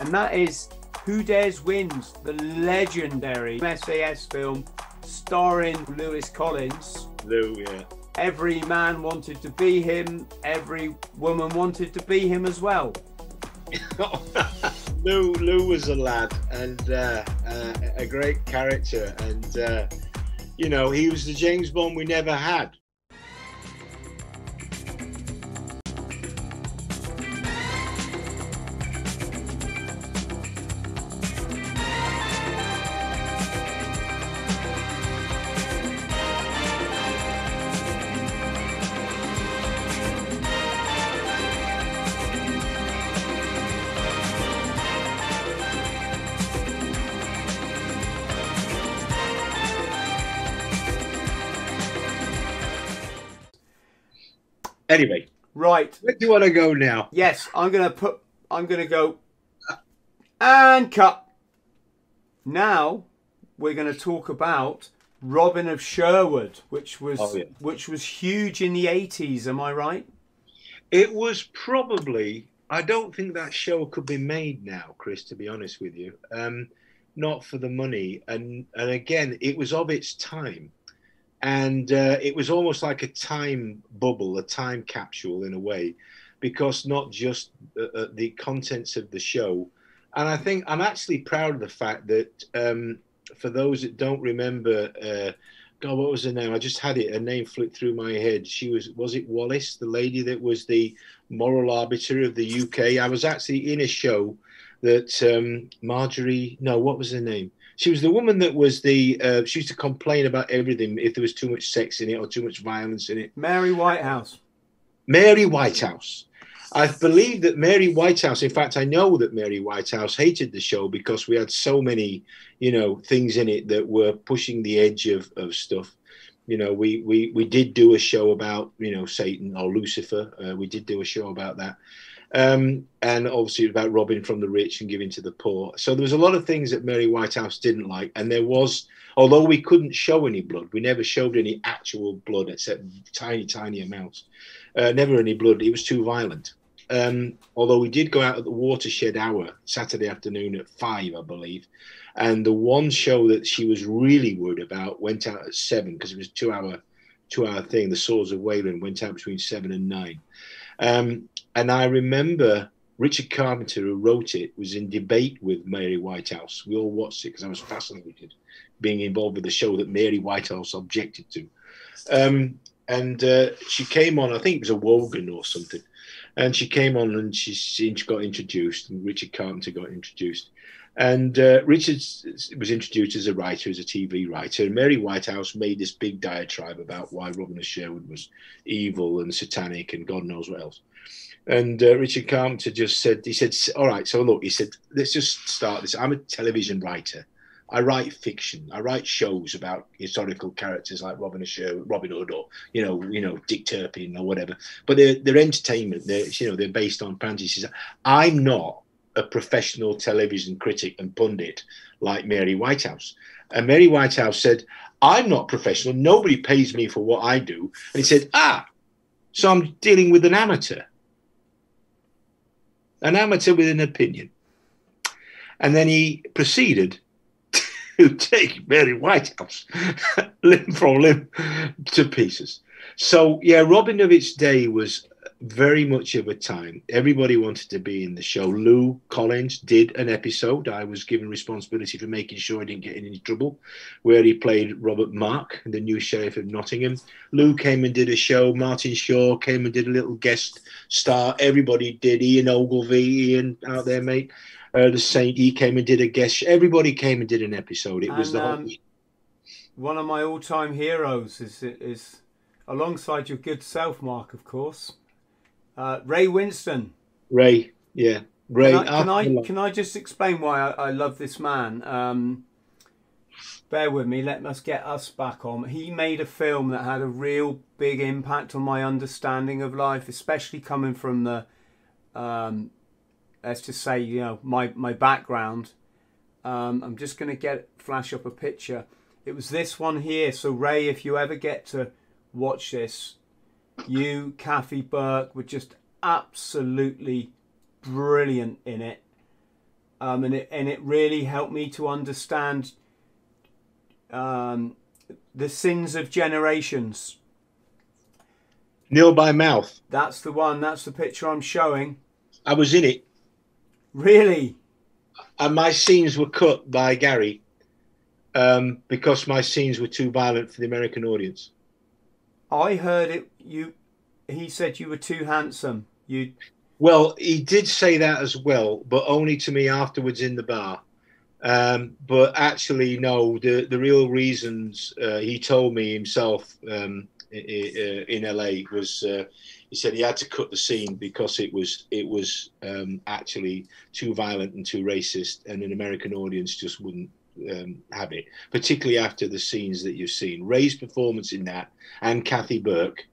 and that is Who Dares Wins, the legendary SAS film starring Lewis Collins. Lou, yeah. Every man wanted to be him, every woman wanted to be him as well. Lou, Lou was a lad and uh, uh, a great character, and uh, you know he was the James Bond we never had. Anyway, Right. where do you want to go now? Yes, I'm gonna put. I'm gonna go. And cut. Now we're going to talk about Robin of Sherwood, which was Oh, yeah. which was huge in the 80s. Am I right? It was probably. I don't think that show could be made now, Chris. To be honest with you, um, not for the money, and and again, it was of its time, and uh, it was almost like a time bubble, a time capsule in a way, because not just uh, uh, the contents of the show, and I think I'm actually proud of the fact that um, for those that don't remember. Uh, God, what was her name? I just had it. Her name flipped through my head. She was, was it Wallace, the lady that was the moral arbiter of the UK? I was actually in a show that um, Marjorie, no, what was her name? She was the woman that was the, uh, she used to complain about everything if there was too much sex in it or too much violence in it. Mary Whitehouse. Mary Whitehouse. I believe that Mary Whitehouse, in fact, I know that Mary Whitehouse hated the show because we had so many, you know, things in it that were pushing the edge of, of stuff. You know, we, we, we did do a show about, you know, Satan or Lucifer. Uh, we did do a show about that. Um, and obviously about robbing from the rich and giving to the poor. So there was a lot of things that Mary Whitehouse didn't like. And there was, although we couldn't show any blood, we never showed any actual blood except tiny, tiny amounts. Uh, never any blood. It was too violent. Um, although we did go out at the watershed hour Saturday afternoon at five, I believe. And the one show that she was really worried about went out at seven because it was two hour, two hour thing. The Swords of Wayland went out between seven and nine. Um, and I remember Richard Carpenter, who wrote it, was in debate with Mary Whitehouse. We all watched it because I was fascinated being involved with the show that Mary Whitehouse objected to. Um, and uh, she came on, I think it was a Wogan or something. And she came on and she, she got introduced, and Richard Carpenter got introduced. And uh, Richard was introduced as a writer, as a TV writer. And Mary Whitehouse made this big diatribe about why Robin Sherwood was evil and satanic and God knows what else. And uh, Richard Carpenter just said, he said, all right, so look, he said, let's just start this. I'm a television writer. I write fiction. I write shows about historical characters like Robin Sherwood, Robin Hood, or you know, you know, Dick Turpin or whatever. But they're they're entertainment. They're you know they're based on fantasies. I'm not a professional television critic and pundit like Mary Whitehouse. And Mary Whitehouse said, "I'm not professional. Nobody pays me for what I do." And he said, "Ah, so I'm dealing with an amateur, an amateur with an opinion." And then he proceeded to take Mary Whitehouse limb from limb to pieces. So yeah, Robin of its day was very much of a time. Everybody wanted to be in the show. Lou Collins did an episode. I was given responsibility for making sure I didn't get in any trouble, where he played Robert Mark, the new sheriff of Nottingham. Lou came and did a show. Martin Shaw came and did a little guest star. Everybody did. Ian Ogilvy, Ian out there, mate. Uh, the Saint, he came and did a guest. Everybody came and did an episode. It was And, the whole. um, One of my all-time heroes is is alongside your good self, Mark, of course. Uh, Ray Winstone. Ray, yeah, Ray. Can I, can I can I just explain why I, I love this man? Um, bear with me. Let us get us back on. He made a film that had a real big impact on my understanding of life, especially coming from the, um, let's just say, you know, my my background. Um, I'm just going to get flash up a picture. It was this one here. So Ray, if you ever get to watch this, you, Kathy Burke, were just absolutely brilliant in it. um, and it and it really helped me to understand um, the sins of generations. Nil by mouth. That's the one. That's the picture I'm showing. I was in it, Really? and my scenes were cut by Gary um, because my scenes were too violent for the American audience. I heard it. You. He said you were too handsome. You. Well, he did say that as well, but only to me afterwards in the bar. Um, but actually, no. The the real reasons uh, he told me himself um, uh, in LA was uh, he said he had to cut the scene because it was it was um, actually too violent and too racist, and an American audience just wouldn't um, have it. Particularly after the scenes that you've seen, Ray's performance in that and Kathy Burke,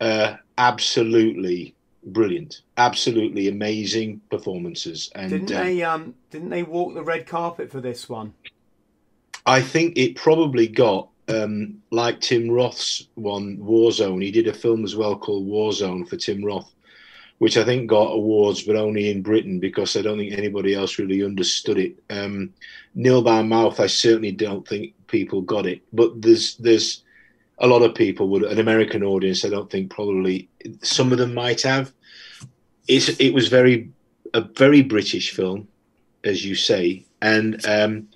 uh, absolutely brilliant, absolutely amazing performances. And Didn't uh, they? Um. Didn't they walk the red carpet for this one? I think it probably got um, like Tim Roth's one, Warzone. He did a film as well called Warzone for Tim Roth, which I think got awards, but only in Britain because I don't think anybody else really understood it. Um, Nil by Mouth, I certainly don't think people got it, but there's there's a lot of people would an American audience. I don't think probably some of them might have. It's it was very a very British film, as you say, and. Um,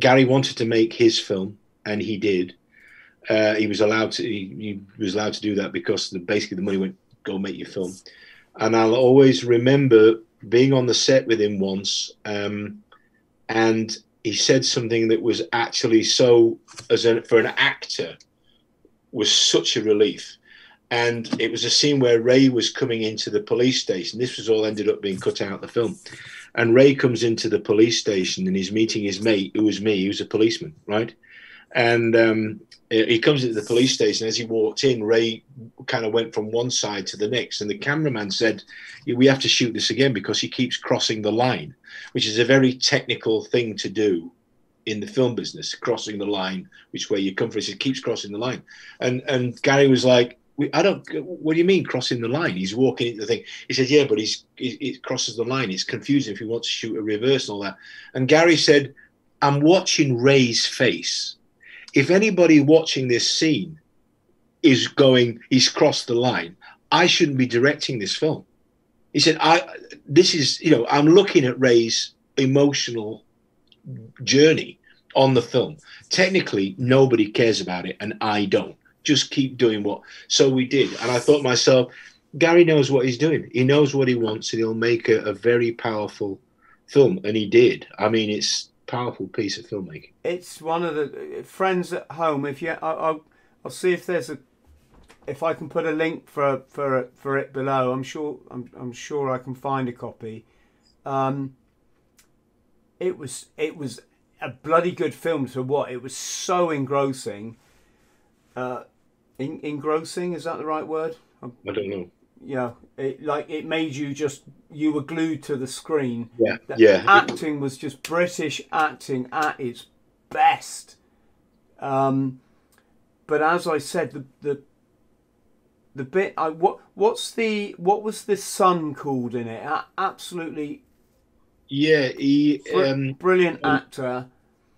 Gary wanted to make his film, and he did. Uh, he was allowed to. He, he was allowed to do that because the, basically the money went go make your film. And I'll always remember being on the set with him once, um, and he said something that was actually so as a, for an actor was such a relief. And it was a scene where Ray was coming into the police station. This was all ended up being cut out of the film. And Ray comes into the police station and he's meeting his mate, who was me, who's a policeman, right? And um, he comes into the police station. As he walked in, Ray kind of went from one side to the next. And the cameraman said, We have to shoot this again because he keeps crossing the line, which is a very technical thing to do in the film business, crossing the line, which way you come from. He keeps crossing the line. And, and Gary was like, I don't. What do you mean crossing the line? He's walking into the thing. He said, "Yeah, but he's he, he crosses the line. It's confusing if he wants to shoot a reverse and all that." And Gary said, "I'm watching Ray's face. If anybody watching this scene is going, he's crossed the line. I shouldn't be directing this film." He said, "I. This is you know, I'm looking at Ray's emotional journey on the film. Technically, nobody cares about it, and I don't." just keep doing what. So we did, and I thought myself, Gary knows what he's doing. He knows what he wants, and he'll make a, a very powerful film, and he did. I mean, it's powerful piece of filmmaking. It's one of the friends at home. If you, I, I'll, I'll see if there's a, if I can put a link for for for it below. I'm sure I'm I'm sure I can find a copy. Um, it was it was a bloody good film to what it was so engrossing. Uh, in, engrossing is that the right word? I don't know. You know, it like it made you just you were glued to the screen. Yeah, The yeah. acting was just British acting at its best. Um, but as I said, the the the bit I what what's the what was the son called in it? Absolutely Yeah, he um, brilliant actor.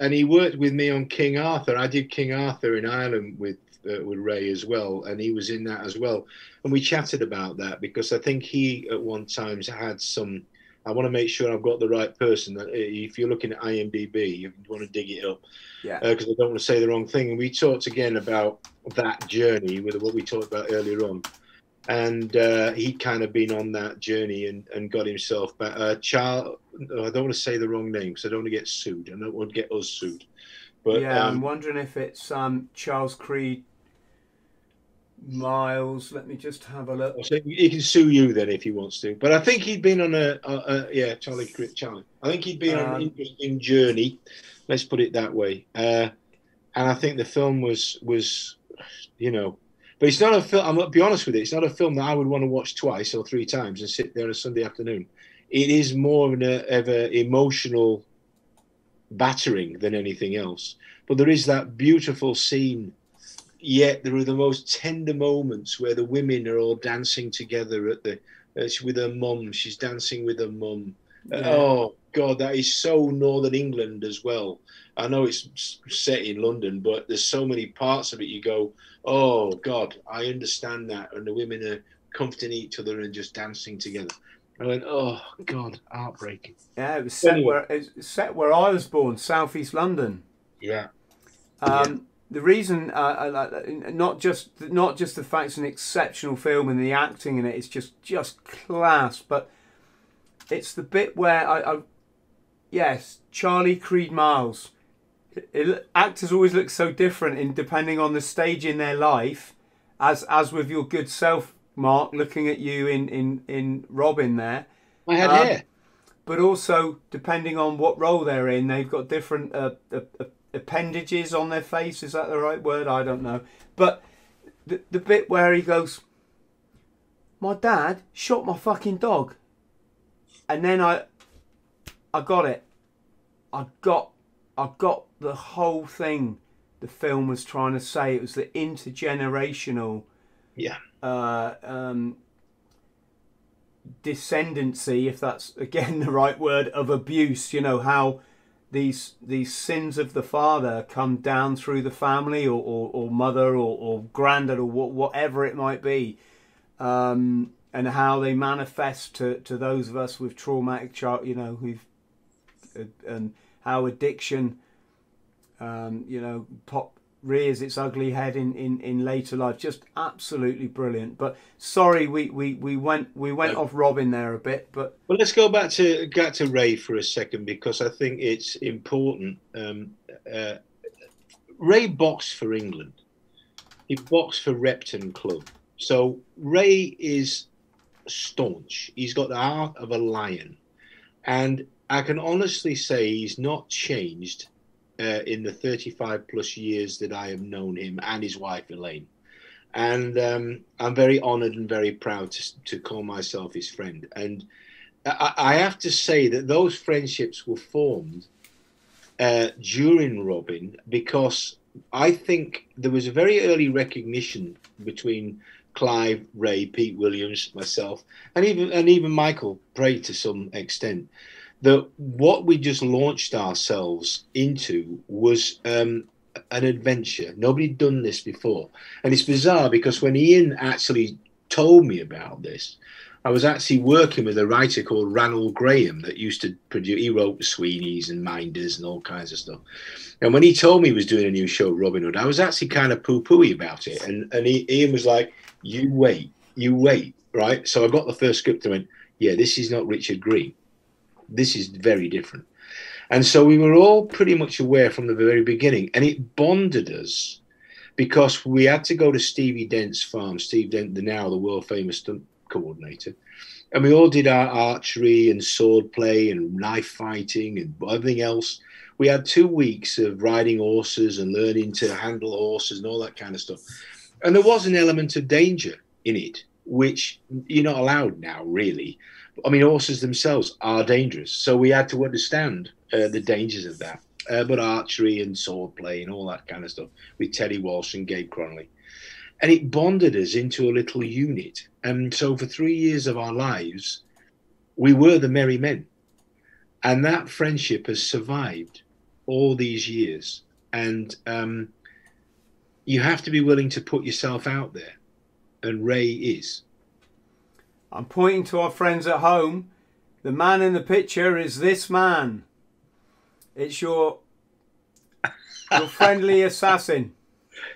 and he worked with me on King Arthur. I did King Arthur in Ireland with uh, with Ray as well, and he was in that as well. And we chatted about that because I think he at one times had some. I want to make sure I've got the right person. That if you're looking at IMDb, you want to dig it up Yeah, because I don't want to say the wrong thing. And we talked again about that journey with what we talked about earlier on. And uh, he'd kind of been on that journey and, and got himself back. Uh, Charles, I don't want to say the wrong name because I don't want to get sued. I don't want to get us sued. But yeah. I'm um, wondering if it's um, Charles Creed Miles. Let me just have a look. so he can sue you then if he wants to. But I think he'd been on a, a, a yeah, Charlie, Charlie. I think he'd been on Um, an interesting journey. Let's put it that way. Uh, and I think the film was was, you know, but it's not a film. I'm gonna be honest with you. It's not a film that I would want to watch twice or three times and sit there on a Sunday afternoon. It is more of an of a emotional battering than anything else. But there is that beautiful scene. Yet there are the most tender moments where the women are all dancing together at the uh, with her mum. She's dancing with her mum. Uh, Yeah. Oh, God, that is so Northern England as well. I know it's set in London, but there's so many parts of it. You go, oh God, I understand that, and the women are comforting each other and just dancing together. I went, oh God, heartbreaking. Yeah, it was set anyway. where it was set where I was born, southeast London. Yeah. Um, yeah. The reason, uh, not just not just the fact it's an exceptional film and the acting in it is just just class, but it's the bit where I, I yes, Charlie Creed Miles. It, actors always look so different in depending on the stage in their life, as as with your good self Mark, looking at you in in in Robin there. I had um, hair. But also, depending on what role they're in, they've got different uh, uh, uh, appendages on their face. Is that the right word? I don't know. But the the bit where he goes, "My dad shot my fucking dog," and then I, I got it. I got, I got the whole thing. The film was trying to say it was the intergenerational. Yeah uh, um, descendancy, if that's again the right word, of abuse. You know how these these sins of the father come down through the family, or, or, or mother, or, or granddad, or whatever it might be, um, and how they manifest to, to those of us with traumatic child. You know, who've uh, and how addiction, um, you know, pop rears its ugly head in, in, in later life. Just absolutely brilliant. But sorry, we, we, we went we went off Robin there a bit. But well, let's go back to back to Ray for a second because I think it's important. Um, uh, Ray boxed for England. He boxed for Repton Club. So Ray is staunch. He's got the heart of a lion, and I can honestly say he's not changed uh, in the 35 plus years that I have known him and his wife Elaine. And um, I'm very honored and very proud to, to call myself his friend. And I, I, have to say that those friendships were formed uh, during Robin because I think there was a very early recognition between Clive, Ray, Pete Williams, myself, and even and even Michael Praed to some extent that what we just launched ourselves into was um, an adventure. Nobody had done this before. And it's bizarre because when Ian actually told me about this, I was actually working with a writer called Ranald Graham that used to produce, he wrote Sweeney's and Minders and all kinds of stuff. And when he told me he was doing a new show, Robin Hood, I was actually kind of poo pooey about it. And, and he, Ian was like, You wait, you wait, right? So I got the first script and went, Yeah, this is not Richard Greene this is very different. And so we were all pretty much aware from the very beginning, and it bonded us because we had to go to Stevie Dent's farm, Steve Dent, the now the world famous stunt coordinator, and we all did our archery and sword play and knife fighting and everything else. We had two weeks of riding horses and learning to handle horses and all that kind of stuff. And there was an element of danger in it, which you're not allowed now, really. I mean, horses themselves are dangerous, so we had to understand uh, the dangers of that. Uh, but archery and sword play and all that kind of stuff with Teddy Walsh and Gabe Cronley. And it bonded us into a little unit. And so for three years of our lives, we were the merry men. And that friendship has survived all these years. And um, you have to be willing to put yourself out there. And Ray is. I'm pointing to our friends at home. The man in the picture is this man. It's your your friendly assassin.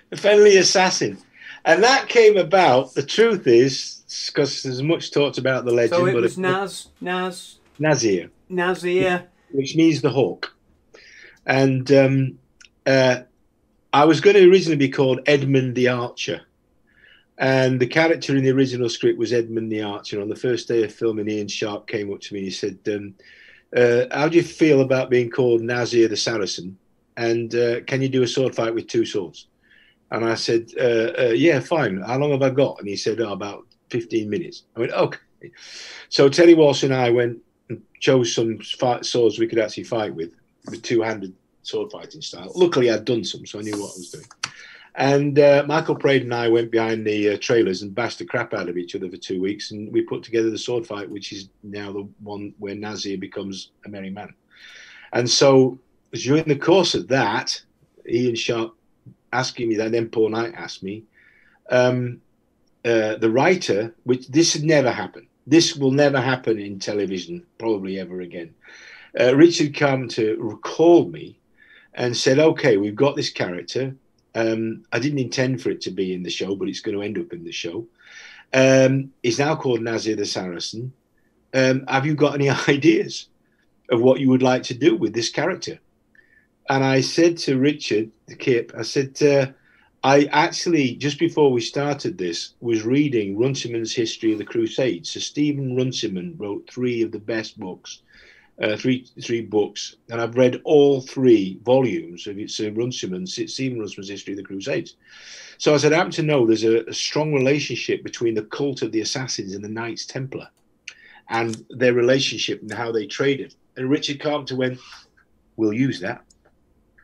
The friendly assassin. And that came about, the truth is, because there's much talked about the legend. So it but was it, Naz, Naz. Nasir. Nasir. Which means the hawk. And um, uh, I was going to originally be called Edmund the Archer. And the character in the original script was Edmund the Archer. On the first day of filming, Ian Sharp came up to me and he said, um, uh, How do you feel about being called Nasir the Saracen? And uh, can you do a sword fight with two swords? And I said, uh, uh Yeah, fine. How long have I got? And he said, oh, About 15 minutes. I went, Okay. So Teddy Walsh and I went and chose some fight, swords we could actually fight with, with two handed sword fighting style. Luckily, I'd done some, so I knew what I was doing. And uh, Michael Praed and I went behind the uh, trailers and bashed the crap out of each other for two weeks, and we put together the sword fight, which is now the one where Nasir becomes a merry man. And so during the course of that, Ian Sharp asking me that, and then Paul Knight asked me, um, uh, the writer, which this had never happened. This will never happen in television, probably ever again. Uh, Richard Carpenter recalled me and said, "Okay, we've got this character. Um, I didn't intend for it to be in the show, but it's going to end up in the show. Um, he's now called Nasir the Saracen. Um, have you got any ideas of what you would like to do with this character?" And I said to Richard the Kip, I said. Uh, I actually, just before we started this, was reading Runciman's History of the Crusades. So Stephen Runciman wrote three of the best books, uh, three three books, and I've read all three volumes of it's uh, Runciman, Stephen Runciman's History of the Crusades. So as I happen to know, there's a, a strong relationship between the cult of the assassins and the Knights Templar, and their relationship and how they traded. And Richard Carpenter went, "We'll use that.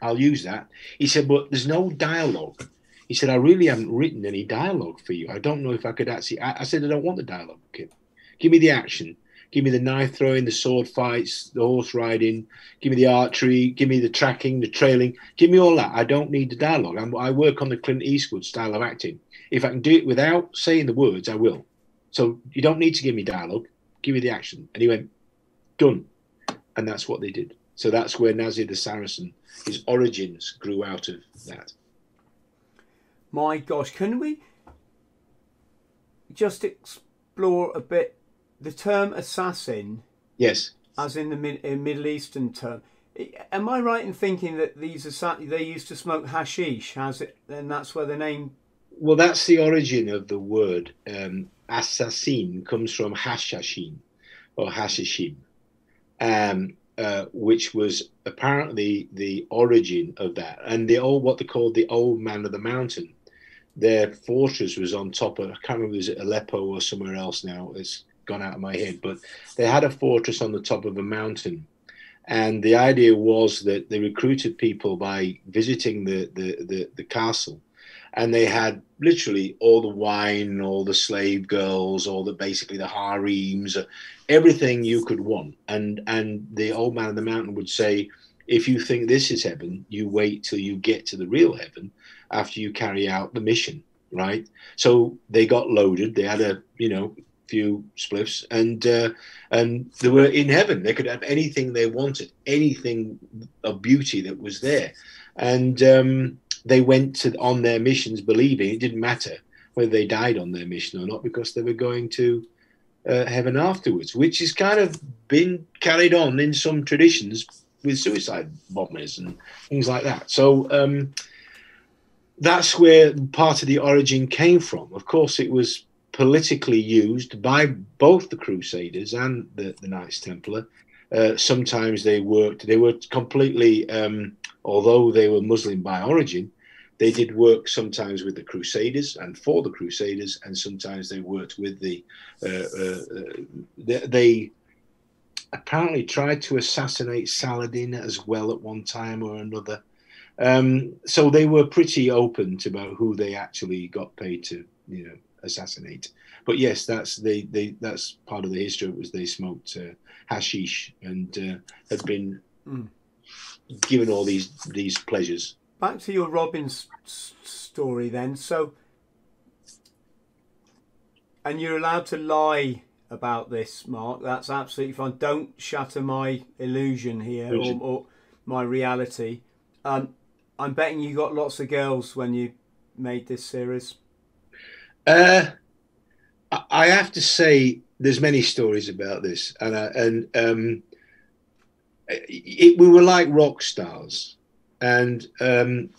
I'll use that." He said, "But there's no dialogue." He said, I really haven't written any dialogue for you. I don't know if I could actually. I, I said, I don't want the dialogue, kid. Give me the action. Give me the knife throwing, the sword fights, the horse riding. Give me the archery. Give me the tracking, the trailing. Give me all that. I don't need the dialogue. I'm, I work on the Clint Eastwood style of acting. If I can do it without saying the words, I will. So you don't need to give me dialogue. Give me the action. And he went, done. And that's what they did. So that's where Nasir the Saracen, his origins grew out of that. My gosh, can we just explore a bit the term assassin? Yes. As in the mid- in Middle Eastern term. Am I right in thinking that these assassins they used to smoke hashish? Has it? And that's where the name. Well, that's the origin of the word. Um, assassin comes from hashashin or hashishim, um, uh, which was apparently the origin of that. And the old, what they called the old man of the mountain, their fortress was on top of, I can't remember, was it Aleppo or somewhere else now? It's gone out of my head, but they had a fortress on the top of a mountain. And the idea was that they recruited people by visiting the, the, the, the castle. And they had literally all the wine, all the slave girls, all the basically the harems, everything you could want. And and the old man of the mountain would say, if you think this is heaven, you wait till you get to the real heaven after you carry out the mission, right? So they got loaded. They had a you know few spliffs, and uh, and they were in heaven. They could have anything they wanted, anything of beauty that was there, and um, they went to on their missions believing it didn't matter whether they died on their mission or not because they were going to uh, heaven afterwards, which has kind of been carried on in some traditions with suicide bombers and things like that. So um, that's where part of the origin came from. Of course, it was politically used by both the Crusaders and the, the Knights Templar. Uh, sometimes they worked, they were completely, um, although they were Muslim by origin, they did work sometimes with the Crusaders and for the Crusaders, and sometimes they worked with the. Uh, uh, they, they, apparently tried to assassinate Saladin as well at one time or another. Um, so they were pretty open to about who they actually got paid to, you know, assassinate. But yes, that's they that's part of the history. It was they smoked uh, hashish and uh, had been mm. given all these these pleasures. Back to your Robbins story then. So, and you're allowed to lie about this, Mark. That's absolutely fine. Don't shatter my illusion here or, or, my reality. Um, I'm betting you got lots of girls when you made this series. Uh, I have to say, there's many stories about this, and and um, it, we were like rock stars, and um,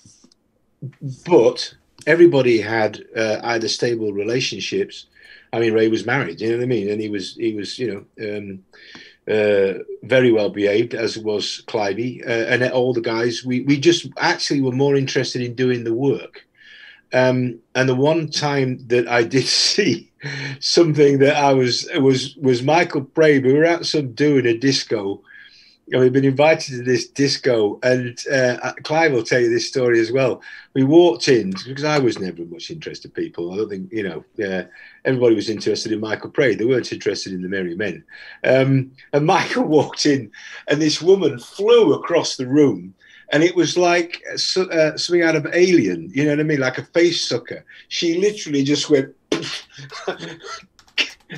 but everybody had uh, either stable relationships. I mean, Ray was married, you know what I mean, and he was he was you know. Um, uh, very well behaved, as was Clivey, uh, and all the guys. We we just actually were more interested in doing the work. Um, and the one time that I did see something that I was was was Michael Praed. We were out some doing a disco, and we've been invited to this disco. And uh, Clive will tell you this story as well. We walked in because I was never much interested in people. I don't think you know. Uh, everybody was interested in Michael Praed. They weren't interested in the Merry Men. Um, and Michael walked in, and this woman flew across the room. And it was like uh, something out of Alien, you know what I mean? Like a face sucker. She literally just went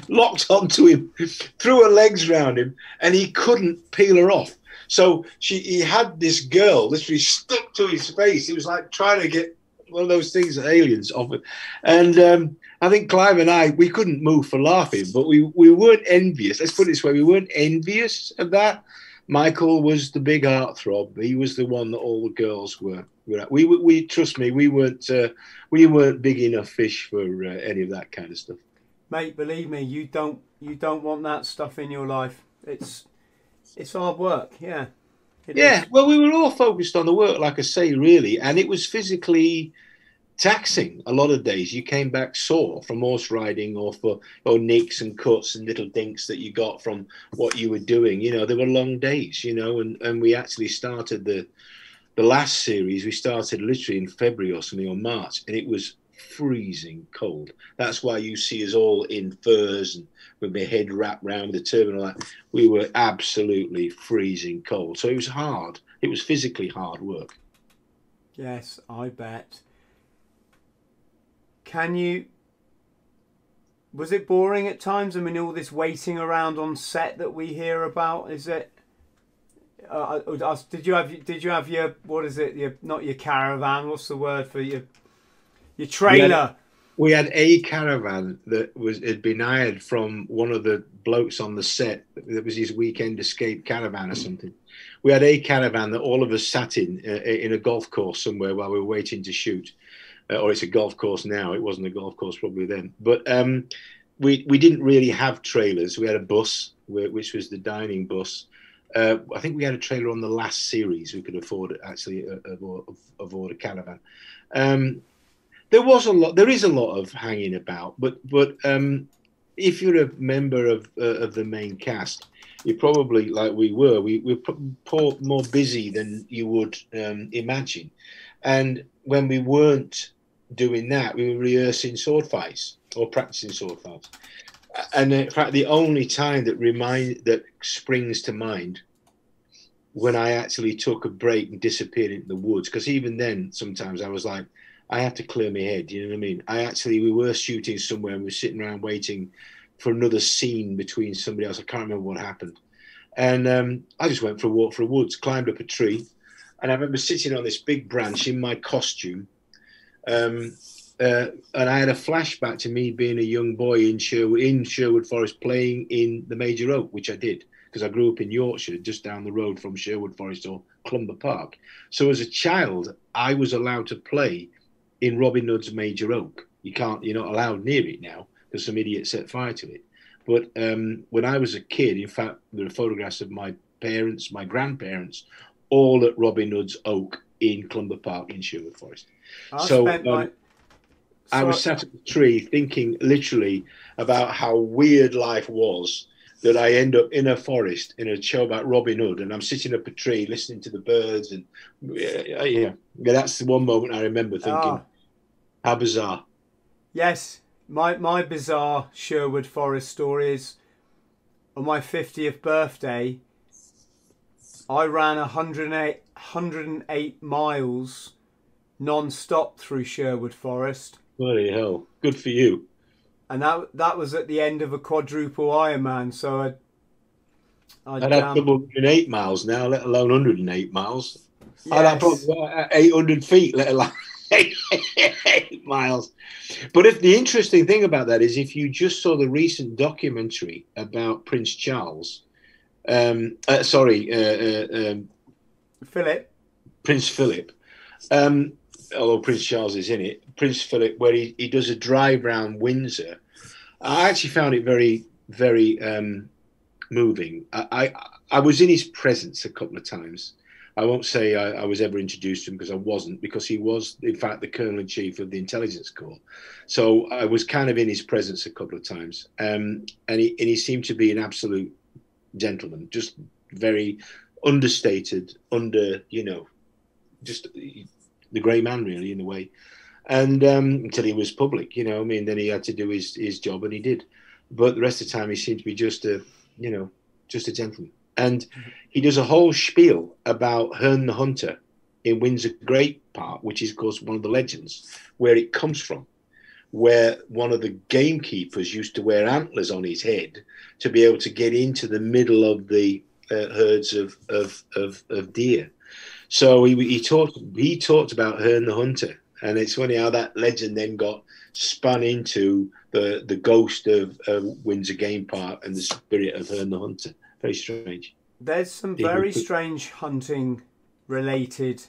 locked onto him, threw her legs around him, and he couldn't peel her off. So she, he had this girl literally stuck to his face. He was like trying to get one of those things that aliens offer. And um, I think Clive and I, we couldn't move for laughing, but we, we weren't envious. Let's put it this way: we weren't envious of that. Michael was the big heartthrob. He was the one that all the girls were. were at. We, we, trust me, we weren't uh, we weren't big enough fish for uh, any of that kind of stuff mate. Believe me, you don't you don't want that stuff in your life. It's it's hard work. Yeah. yeah. Is. Well, we were all focused on the work, like I say, really, and it was physically taxing a lot of days. You came back sore from horse riding or for or nicks and cuts and little dinks that you got from what you were doing. You know, there were long days, you know, and, and we actually started the the last series, we started literally in February or something or March, and it was freezing cold. That's why you see us all in furs and with my head wrapped round the turban that. We were absolutely freezing cold. So it was hard. It was physically hard work. Yes, I bet. Can you was it boring at times? I mean, all this waiting around on set that we hear about. Is it? Uh, did you have? Did you have your? What is it? Your not your caravan. What's the word for your? Your trailer. We had, we had a caravan that was had been hired from one of the blokes on the set. That was his weekend escape caravan or something. We had a caravan that all of us sat in uh, in a golf course somewhere while we were waiting to shoot. Uh, or it's a golf course now. It wasn't a golf course probably then. But um, we we didn't really have trailers. We had a bus, which was the dining bus. Uh, I think we had a trailer on the last series. We could afford actually uh, afford a caravan. Um, there was a lot. There is a lot of hanging about, but but um, if you're a member of uh, of the main cast, you're probably like we were. We we're more busy than you would um, imagine, and when we weren't doing that, we were rehearsing sword fights or practicing sword fights. And in fact, the only time that remind that springs to mind when I actually took a break and disappeared into the woods, because even then, sometimes I was like, I have to clear my head. You know what I mean? I actually we were shooting somewhere and we were sitting around waiting for another scene between somebody else. I can't remember what happened. And um, I just went for a walk through the woods, climbed up a tree, and I remember sitting on this big branch in my costume. Um, uh, and I had a flashback to me being a young boy in Sherwood, in Sherwood Forest playing in the Major Oak, which I did because I grew up in Yorkshire, just down the road from Sherwood Forest or Clumber Park. So as a child, I was allowed to play in Robin Hood's Major Oak. You can't, you're not allowed near it now because some idiot set fire to it. But um, when I was a kid, in fact, there are photographs of my parents, my grandparents, all at Robin Hood's Oak in Clumber Park in Sherwood Forest. I so um, my... I was sat at the tree thinking literally about how weird life was that I end up in a forest in a show about Robin Hood, and I'm sitting up a tree listening to the birds, and yeah, yeah, yeah that's the one moment I remember thinking, oh. how bizarre. Yes, my my bizarre Sherwood Forest story is on my 50th birthday. I ran 108, 108 miles non-stop through Sherwood Forest. Bloody hell! Good for you and that that was at the end of a quadruple Ironman. So I, I'd, I'd have um, doing eight miles now, let alone 108 miles. Yes. I'd have probably 800 feet, let alone eight miles. But if the interesting thing about that is, if you just saw the recent documentary about Prince Charles, um, uh, sorry, uh, uh, um, Philip, Prince Philip. Um, although Prince Charles is in it, Prince Philip, where he, he does a drive around Windsor. I actually found it very, very um, moving. I, I, I was in his presence a couple of times. I won't say I, I, was ever introduced to him because I wasn't, because he was, in fact, the Colonel in Chief of the Intelligence Corps. So I was kind of in his presence a couple of times. Um, and, he, and he seemed to be an absolute gentleman, just very understated, under you know, just the grey man really in a way, and um, until he was public, you know, I mean, then he had to do his his job and he did, but the rest of the time he seemed to be just a you know just a gentleman, and he does a whole spiel about Herne the Hunter in Windsor Great Park, which is of course one of the legends where it comes from where one of the gamekeepers used to wear antlers on his head to be able to get into the middle of the uh, herds of, of, of, of, deer. So he, he talked he talked about Herne the Hunter, and it's funny how that legend then got spun into the the ghost of, of Windsor Game Park and the spirit of Herne the Hunter. Very strange. There's some very strange hunting related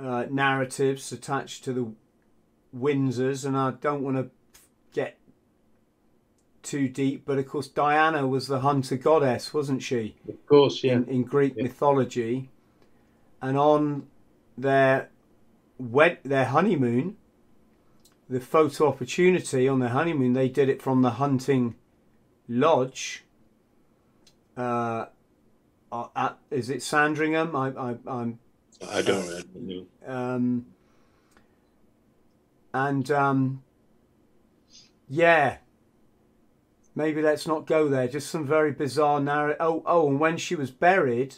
uh, narratives attached to the Windsors, and I don't want to get too deep, but of course Diana was the hunter goddess, wasn't she? Of course, yeah. In, in Greek yeah. mythology, and on their wed their honeymoon, the photo opportunity on their honeymoon, they did it from the hunting lodge. Uh, uh at, is it Sandringham? I, I, I'm. I don't know. Um, and um, yeah, maybe let's not go there. Just some very bizarre narrative. Oh, oh, and when she was buried,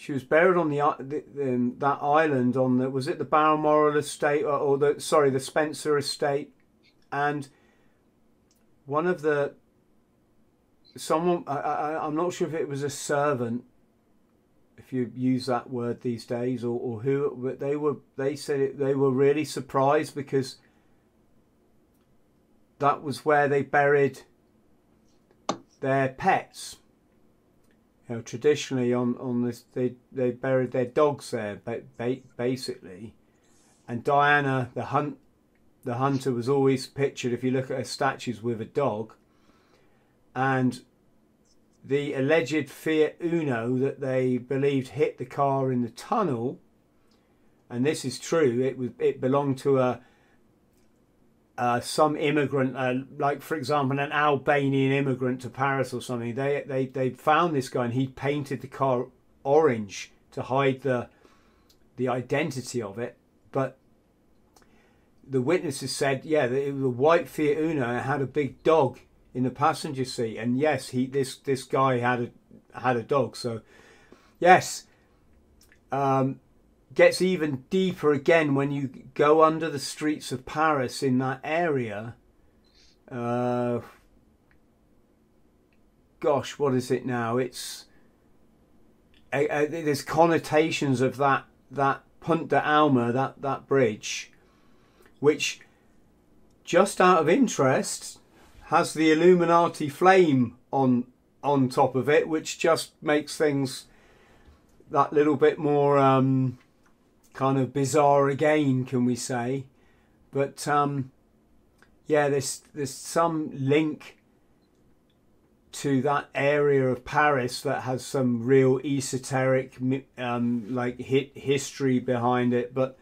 she was buried on the, the, um, that island on the was it the Balmoral estate or, or the sorry the Spencer estate, and one of the someone I, I, I'm not sure if it was a servant if you use that word these days, or, or who, but they were they said it, they were really surprised because that was where they buried their pets. You know, traditionally on on this they they buried their dogs there, basically, and Diana the hunt the hunter was always pictured if you look at her statues with a dog, and the alleged Fiat Uno that they believed hit the car in the tunnel, and this is true. It was it belonged to a uh, some immigrant, uh, like for example, an Albanian immigrant to Paris or something. They they they found this guy and he painted the car orange to hide the the identity of it, but the witnesses said, yeah, it was a white Fiat Uno. It had a big dog in the passenger seat. And yes, he this this guy had a had a dog. So yes, um, gets even deeper again when you go under the streets of Paris in that area. Uh, gosh, what is it now? It's uh, there's connotations of that that Pont de Alma, that that bridge, which just out of interest has the Illuminati flame on on top of it, which just makes things that little bit more um, kind of bizarre again, can we say? But um, yeah, there's there's some link to that area of Paris that has some real esoteric um, like hit history behind it. But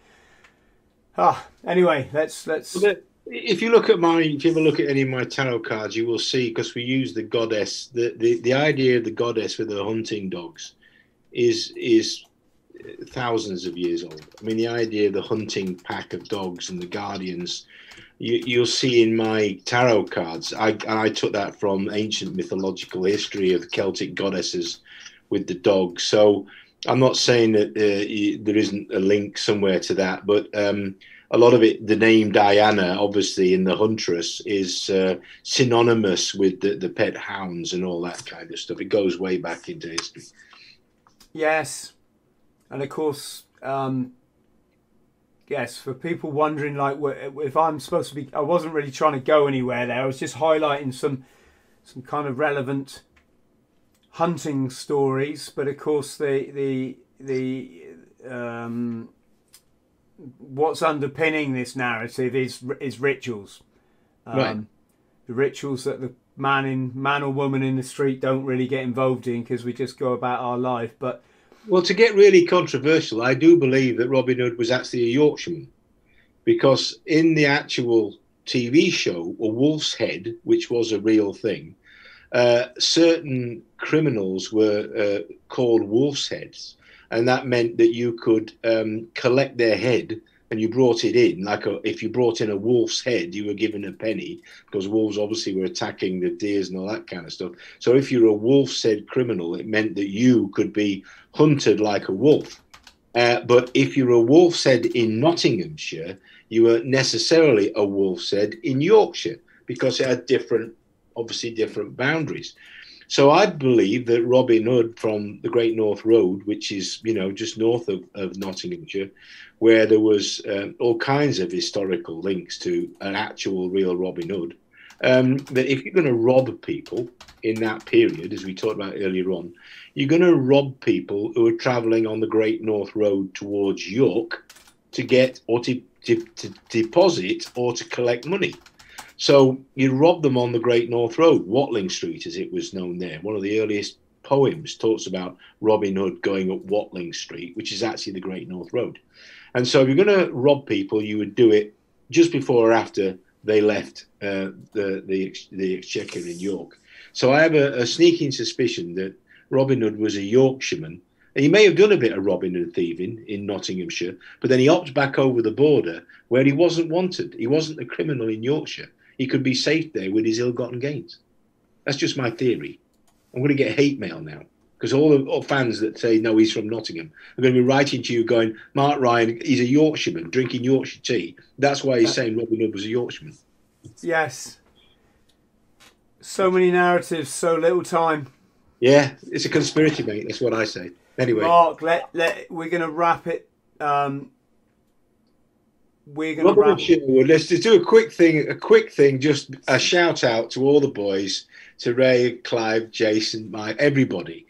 ah, anyway, let's let's if you look at my, if you ever look at any of my tarot cards, you will see because we use the goddess. The, the the idea of the goddess with the hunting dogs is is thousands of years old. I mean, the idea of the hunting pack of dogs and the guardians. You, will see in my tarot cards. I I took that from ancient mythological history of Celtic goddesses with the dogs. So I'm not saying that uh, there isn't a link somewhere to that, but um, a lot of it, the name Diana, obviously in the Huntress, is uh, synonymous with the, the pet hounds and all that kind of stuff. It goes way back into history. Yes, and of course, um, yes, for people wondering, like, if I'm supposed to be, I wasn't really trying to go anywhere there. I was just highlighting some, some kind of relevant hunting stories. But of course, the the the um, what's underpinning this narrative is is rituals. Um, right. The rituals that the man in man or woman in the street don't really get involved in because we just go about our life. But well, to get really controversial, I do believe that Robin Hood was actually a Yorkshireman because in the actual TV show, A Wolf's Head, which was a real thing, uh, certain criminals were uh, called wolf's heads, and that meant that you could um, collect their head and you brought it in like a, if you brought in a wolf's head you were given a penny because wolves obviously were attacking the deers and all that kind of stuff. So if you're a wolf's head criminal it meant that you could be hunted like a wolf uh, but if you're a wolf's head in nottinghamshire you weren't necessarily a wolf's head in yorkshire because it had different obviously different boundaries so I believe that Robin Hood from the Great North Road, which is you know just north of, of Nottinghamshire, where there was um, all kinds of historical links to an actual real Robin Hood. Um, that if you're going to rob people in that period, as we talked about earlier on, you're going to rob people who are travelling on the Great North Road towards York to get or to, to, to deposit or to collect money. So you rob them on the Great North Road, Watling Street, as it was known there. One of the earliest poems talks about Robin Hood going up Watling Street, which is actually the Great North Road. And so if you're going to rob people, you would do it just before or after they left uh, the, the, the exchequer in York. So I have a, a, sneaking suspicion that Robin Hood was a Yorkshireman. And he may have done a bit of Robin Hood thieving in Nottinghamshire, but then he opted back over the border where he wasn't wanted. He wasn't a criminal in Yorkshire. He could be safe there with his ill-gotten gains. That's just my theory. I'm going to get hate mail now because all the all fans that say no, he's from Nottingham are going to be writing to you going, Mark Ryan, he's a Yorkshireman drinking Yorkshire tea. That's why he's saying Robin Hood was a Yorkshireman. Yes. So many narratives, so little time. Yeah, it's a conspiracy, mate. That's what I say. Anyway, Mark, let let we're going to wrap it. Um, we're going to wrap. Sherwood, let's just do a quick thing. A quick thing. Just a shout out to all the boys, to Ray, Clive, Jason, Mike, everybody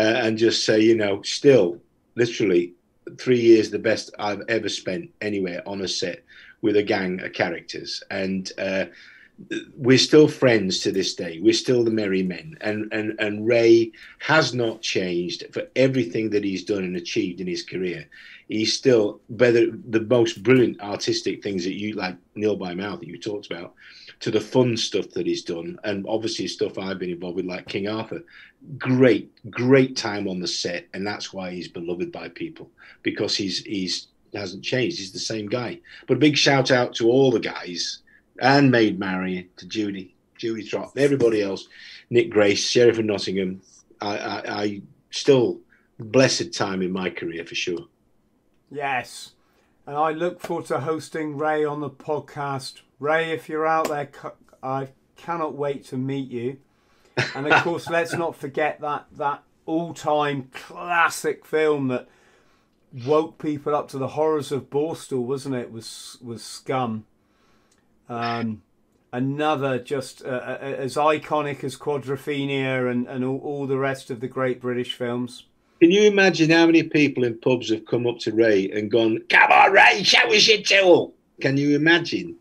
and just say, you know, still, literally, three years the best I've ever spent anywhere on a set with a gang of characters, and uh, we're still friends to this day. We're still the merry men, and and and Ray has not changed for everything that he's done and achieved in his career. He's still better the most brilliant artistic things that you like Nil by Mouth that you talked about to the fun stuff that he's done, and obviously stuff I've been involved with, like King Arthur. Great, great time on the set, and that's why he's beloved by people because he's he's hasn't changed. He's the same guy. But a big shout out to all the guys and Maid Marian, to Judi, Judi Trott, everybody else, Nick Grace, Sheriff of Nottingham. I, I, I still blessed time in my career for sure. Yes. And I look forward to hosting Ray on the podcast Ray, if you're out there, I cannot wait to meet you. And of course, let's not forget that that all-time classic film that woke people up to the horrors of Borstal, wasn't it? Was was Scum. Um, another just uh, uh, as iconic as Quadrophenia and, and all, all the rest of the great British films. Can you imagine how many people in pubs have come up to Ray and gone, "Come on, Ray, show us your tool"? Can you imagine?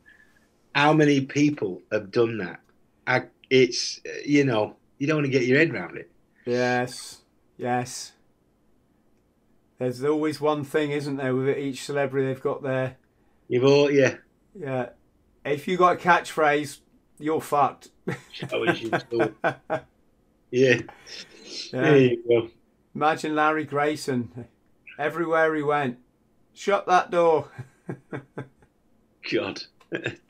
How many people have done that? I, it's you know you don't want to get your head around it. Yes, yes. There's always one thing, isn't there, with each celebrity they've got there. You've all yeah. Yeah. If you got a catchphrase, you're fucked. yeah. yeah. There you go. Imagine Larry Grayson. Everywhere he went. Shut that door. God.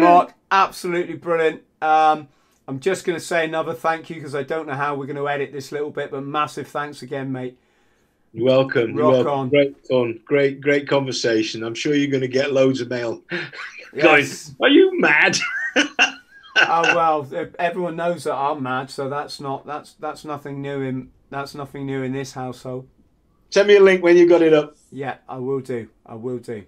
Mark, absolutely brilliant. Um, I'm just going to say another thank you because I don't know how we're going to edit this little bit, but massive thanks again, mate. You're welcome. Rock You're welcome. on. Great fun. Great, great conversation. I'm sure you're going to get loads of mail. Yes. Going, are you mad? oh well, everyone knows that I'm mad, so that's not that's that's nothing new in that's nothing new in this household. Send me a link when you got it up. Yeah, I will do. I will do.